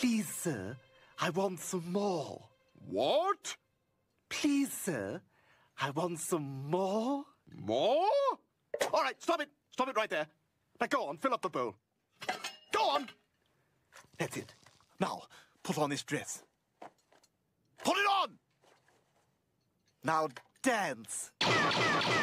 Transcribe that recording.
Please, sir, I want some more. What? Please, sir, I want some more. More? All right, stop it. Stop it right there. Now go on, fill up the bowl. Go on. That's it. Now, put on this dress. Put it on! Now dance.